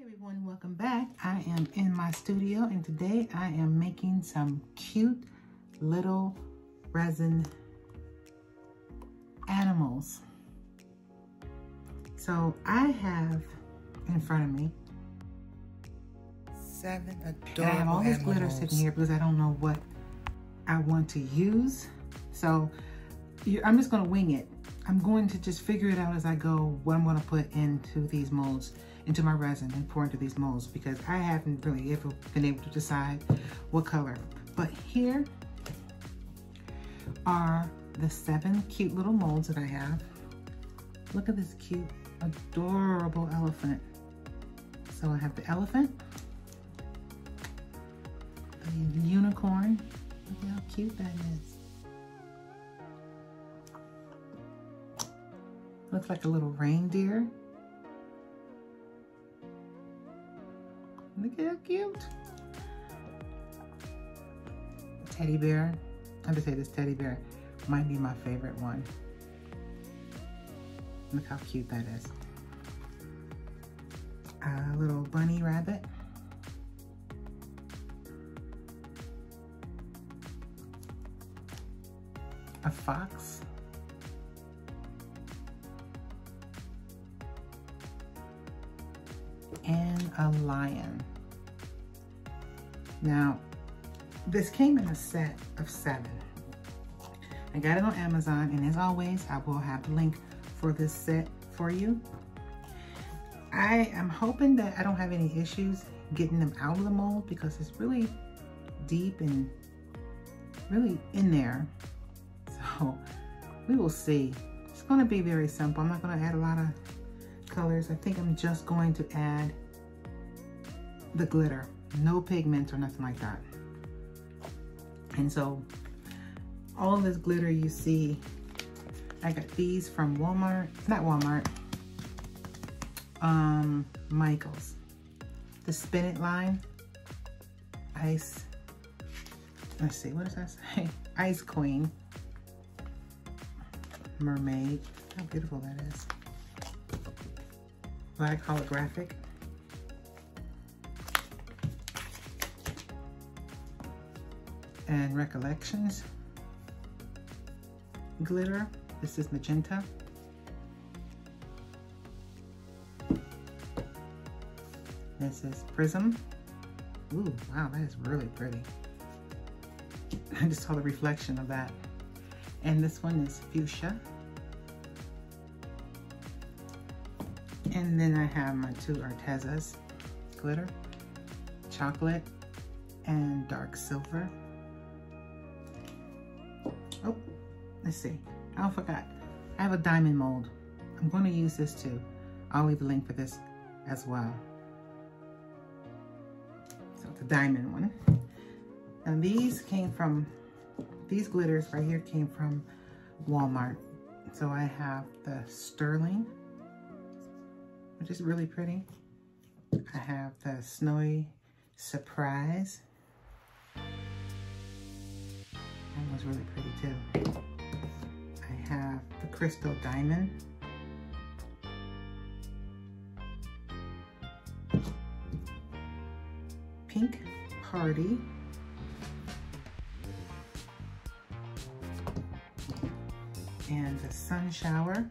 everyone, welcome back. I am in my studio and today I am making some cute little resin animals. So I have in front of me seven adorable I have all this animals. glitter sitting here because I don't know what I want to use. So I'm just gonna wing it. I'm going to just figure it out as I go what I'm gonna put into these molds into my resin and pour into these molds because I haven't really ever been able to decide what color. But here are the seven cute little molds that I have. Look at this cute, adorable elephant. So I have the elephant, the unicorn. Look how cute that is. Looks like a little reindeer. Look at how cute. Teddy bear. I have to say this teddy bear might be my favorite one. Look how cute that is. A little bunny rabbit. A fox. and a lion. Now, this came in a set of seven. I got it on Amazon, and as always, I will have the link for this set for you. I am hoping that I don't have any issues getting them out of the mold because it's really deep and really in there. So we will see. It's gonna be very simple. I'm not gonna add a lot of colors. I think I'm just going to add the glitter. No pigments or nothing like that. And so all this glitter you see, I got these from Walmart, not Walmart, um, Michael's. The Spin It line, Ice, let's see, what does that say? Ice Queen, Mermaid, how beautiful that is black holographic. And Recollections. Glitter. This is magenta. This is Prism. Ooh, wow, that is really pretty. I just saw the reflection of that. And this one is Fuchsia. And then I have my two Artezas glitter, chocolate and dark silver. Let's see. I forgot. I have a diamond mold. I'm going to use this too. I'll leave a link for this as well. So it's a diamond one. Now these came from, these glitters right here came from Walmart. So I have the sterling which is really pretty. I have the Snowy Surprise. That was really pretty too. Have the Crystal Diamond. Pink Party. And the Sun Shower.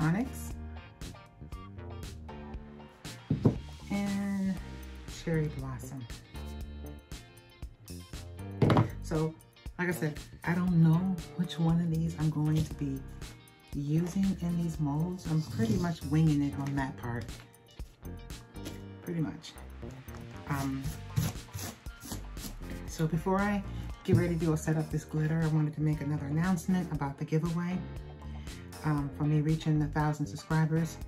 onyx and cherry blossom. So, like I said, I don't know which one of these I'm going to be using in these molds. I'm pretty much winging it on that part. Pretty much. Um, so before I get ready to go set up this glitter, I wanted to make another announcement about the giveaway um, for me reaching a thousand subscribers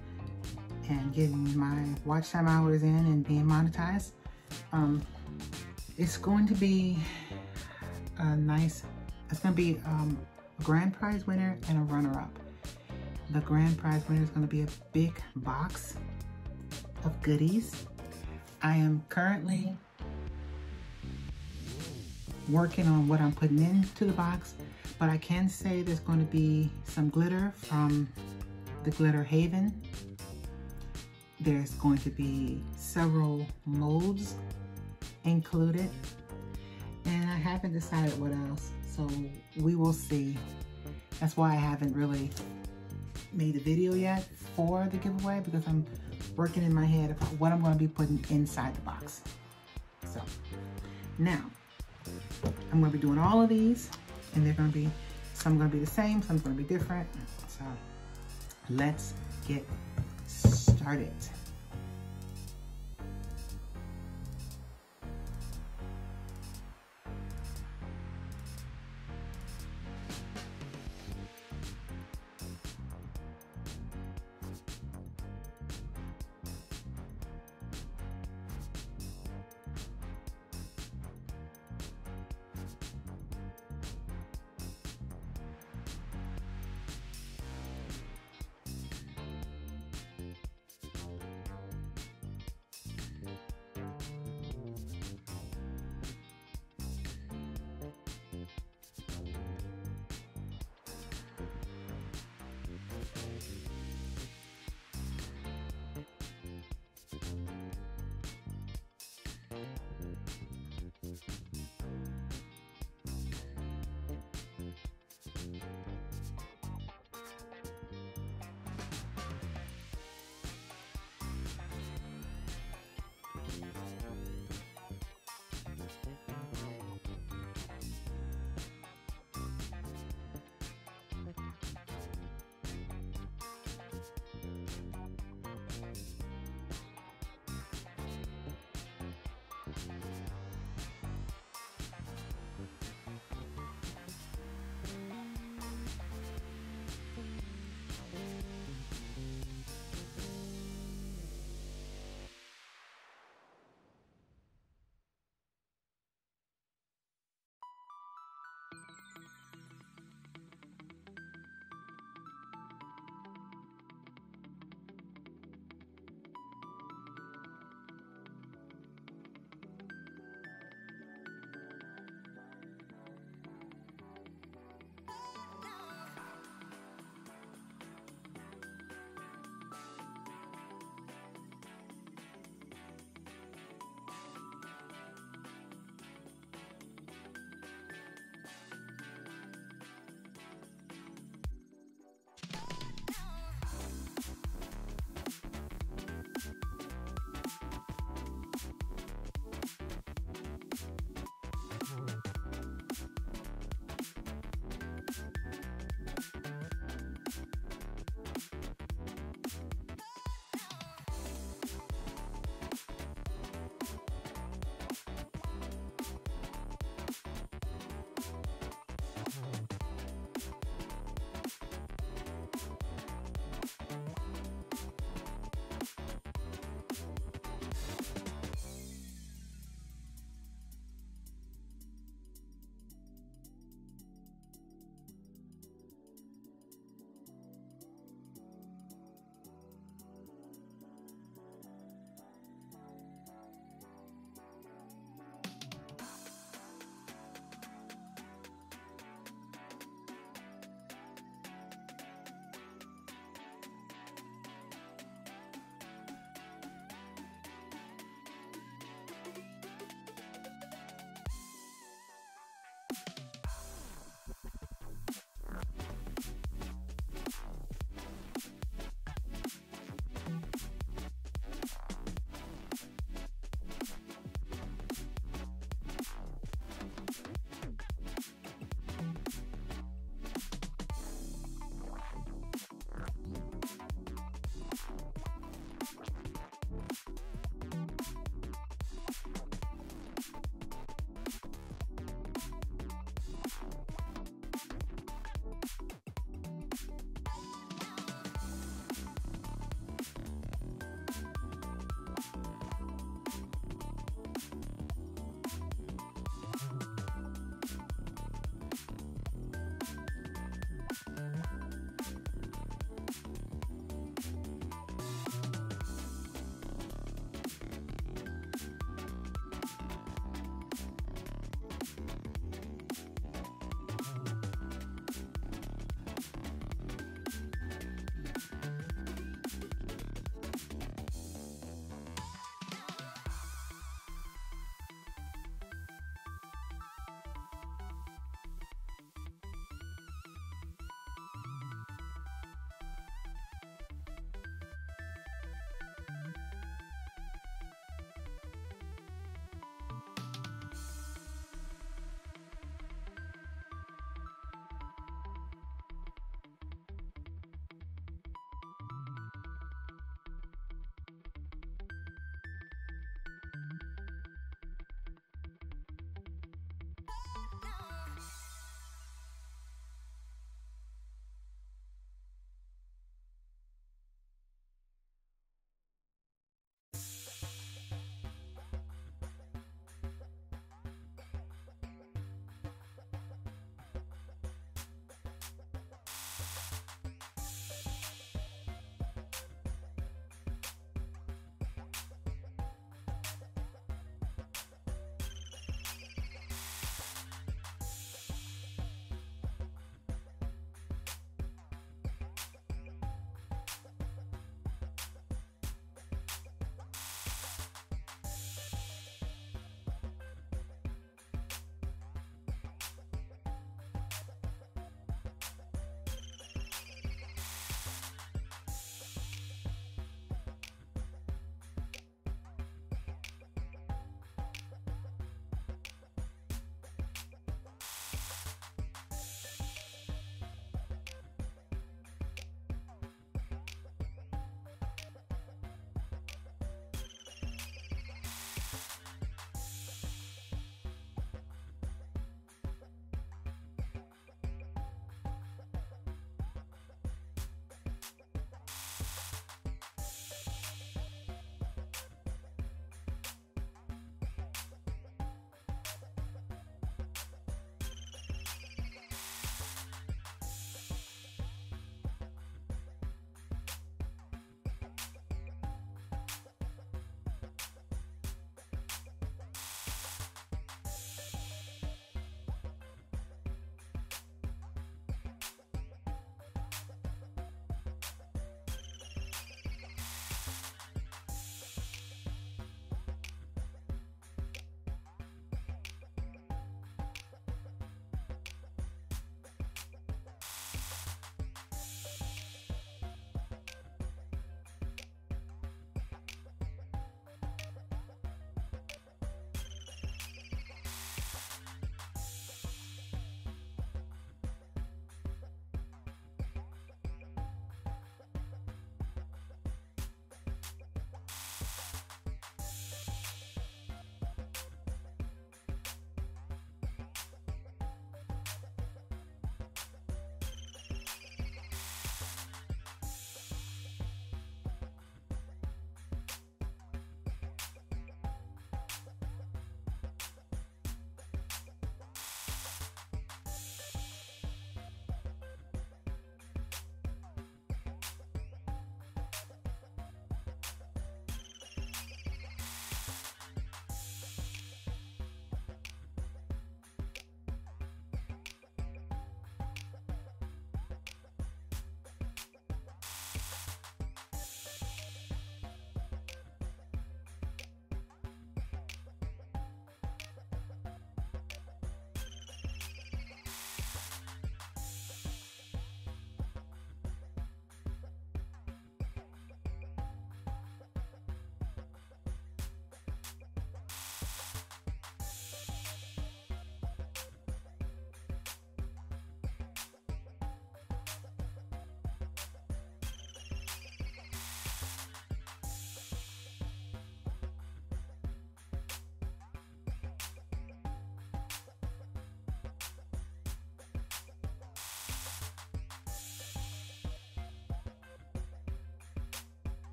and getting my watch time hours in and being monetized. Um, it's going to be a nice, it's to be um, a grand prize winner and a runner-up. The grand prize winner is to be a big box of goodies. I am currently working on what I'm putting into the box, but I can say there's going to be some glitter from the Glitter Haven. There's going to be several molds included. And I haven't decided what else, so we will see. That's why I haven't really made a video yet for the giveaway because I'm working in my head about what I'm going to be putting inside the box. So now I'm going to be doing all of these and they're going to be, some going to be the same, some going to be different. So let's get started.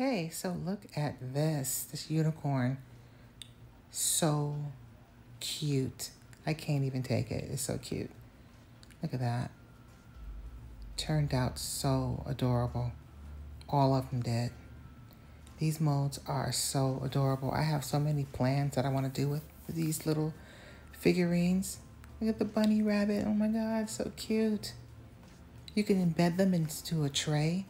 Okay, so look at this, this unicorn. So cute. I can't even take it. It's so cute. Look at that. Turned out so adorable. All of them did. These molds are so adorable. I have so many plans that I want to do with these little figurines. Look at the bunny rabbit. Oh my God, so cute. You can embed them into a tray.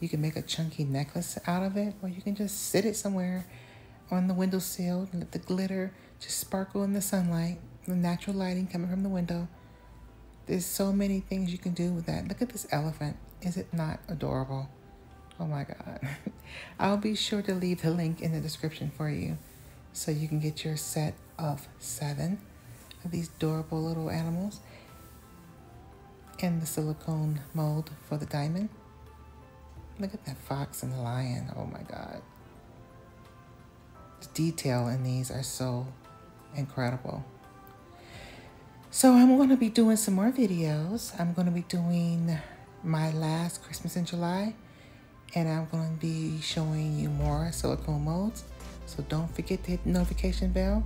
You can make a chunky necklace out of it, or you can just sit it somewhere on the windowsill and let the glitter just sparkle in the sunlight, the natural lighting coming from the window. There's so many things you can do with that. Look at this elephant. Is it not adorable? Oh my God. I'll be sure to leave the link in the description for you so you can get your set of seven of these adorable little animals and the silicone mold for the diamond. Look at that fox and the lion. Oh my God. The detail in these are so incredible. So I'm going to be doing some more videos. I'm going to be doing my last Christmas in July and I'm going to be showing you more silicone molds. So don't forget to hit the notification bell,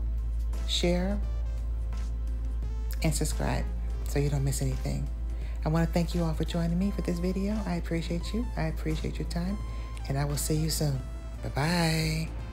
share, and subscribe so you don't miss anything. I want to thank you all for joining me for this video. I appreciate you. I appreciate your time. And I will see you soon. Bye-bye.